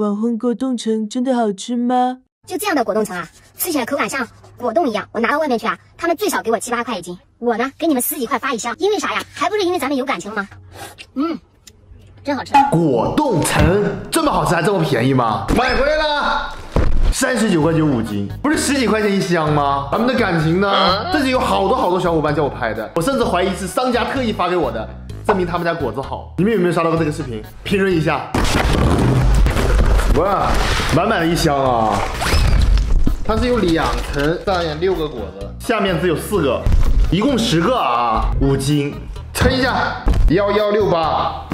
网红果冻橙真的好吃吗？就这样的果冻橙啊，吃起来口感像果冻一样。我拿到外面去啊，他们最少给我七八块一斤，我呢给你们十几块发一箱，因为啥呀？还不是因为咱们有感情吗？嗯，真好吃。果冻橙这么好吃还这么便宜吗？买回来了，三十九块九五斤，不是十几块钱一箱吗？咱们的感情呢？这里有好多好多小伙伴叫我拍的，我甚至怀疑是商家特意发给我的，证明他们家果子好。你们有没有刷到过这个视频？评论一下。哇，满满的一箱啊！它是有两层，上面六个果子，下面只有四个，一共十个啊，五斤，称一下，幺幺六八。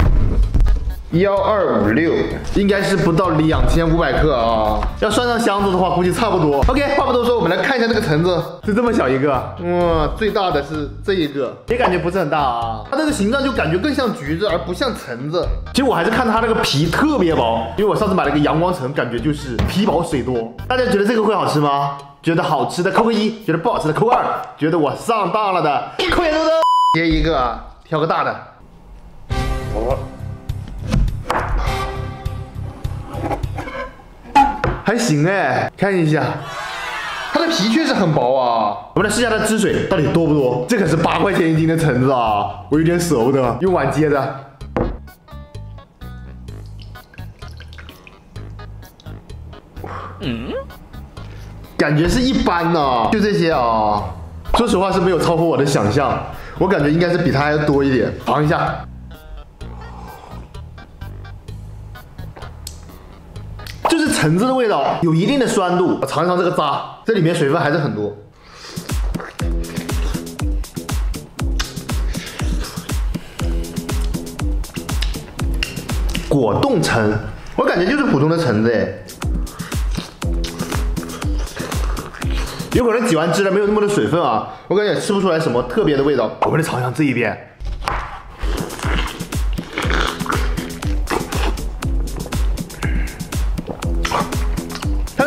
幺二五六，应该是不到两千五百克啊。要算上箱子的话，估计差不多。OK，话不多说，我们来看一下这个橙子，是这么小一个。哇，最大的是这一个，也感觉不是很大啊。它这个形状就感觉更像橘子，而不像橙子。其实我还是看它那个皮特别薄，因为我上次买了个阳光橙，感觉就是皮薄水多。大家觉得这个会好吃吗？觉得好吃的扣个一，觉得不好吃的扣二，觉得我上当了的扣眼豆豆。接一个，啊，挑个大的。哦。还行哎，看一下，它的皮确实很薄啊。我们来试一下它汁水到底多不多。这可是八块钱一斤的橙子啊，我有点舍不得。用碗接着，嗯，感觉是一般呢，就这些啊。说实话是没有超乎我的想象，我感觉应该是比它还要多一点。尝一下。就是橙子的味道有一定的酸度，我尝一尝这个渣，这里面水分还是很多。果冻橙，我感觉就是普通的橙子哎，有可能挤完汁了没有那么多水分啊，我感觉吃不出来什么特别的味道。我们来尝尝这一边。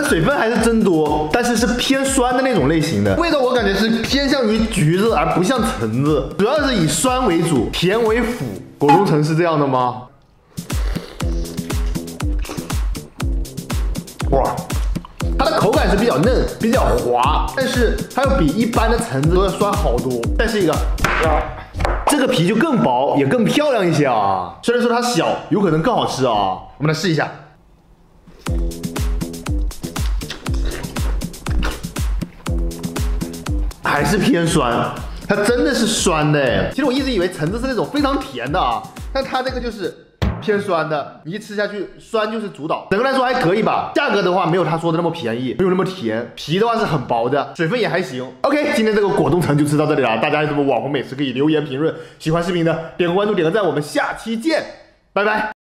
水分还是真多，但是是偏酸的那种类型的味道，我感觉是偏向于橘子，而不像橙子，主要是以酸为主，甜为辅。果冻橙是这样的吗？哇，它的口感是比较嫩，比较滑，但是它又比一般的橙子都要酸好多。再是一个，这个皮就更薄，也更漂亮一些啊。虽然说它小，有可能更好吃啊。我们来试一下。还是偏酸，它真的是酸的。其实我一直以为橙子是那种非常甜的啊，但它这个就是偏酸的，你一吃下去酸就是主导。整个来说还可以吧，价格的话没有他说的那么便宜，没有那么甜，皮的话是很薄的，水分也还行。OK，今天这个果冻橙就吃到这里了，大家有什么网红美食可以留言评论，喜欢视频的点个关注点个赞，我们下期见，拜拜。